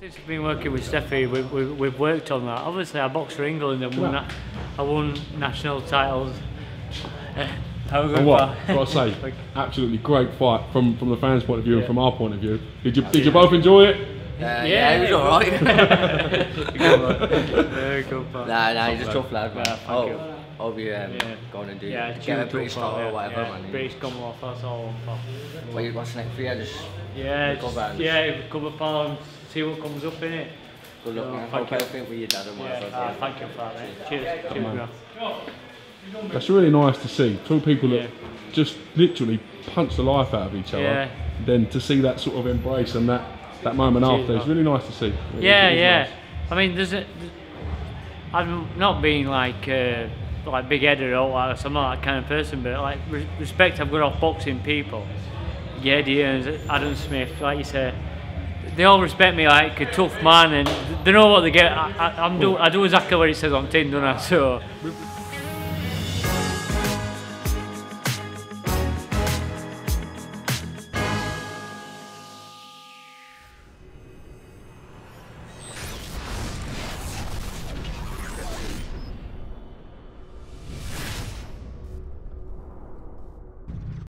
Since I've been working with Steffi, we, we, we've worked on that. Obviously, I boxed for England and won, I won national titles. And going, what? Got to say, absolutely great fight from from the fans' point of view and from our point of view. Did you did you both enjoy it? Uh, yeah, he was alright. Very good, pal. nah, nah, he's a tough lad, man. Yeah, thank oh, you. I'll be um, Yeah. going and do Yeah, get a British too, pal, title or yeah, whatever, yeah, man. British Commonwealth, that's all, pal. What you- What's next for you? Just Yeah, Recover just, and- yeah, cover pal and see what comes up in it. good luck, No, man. thank Hope you. everything with your dad and Yeah, whatever. uh, thank you for that, mate. Cheers, cheers, bro. That's really nice to see. Two people that just literally punch the life out of each other. Yeah. Then to see that sort of embrace and that that moment Cheers, after, it's really nice to see. It Yeah, yeah. nice. I mean, there's a. I'm not being like uh, like big headed or like, I'm not that kind of person, but like re- respect I've got off boxing people. Yeah, and Adam Smith, like you say, they all respect me like a tough man, and they know what they get. I, I, I'm do I do exactly what it says on tin, don't I? So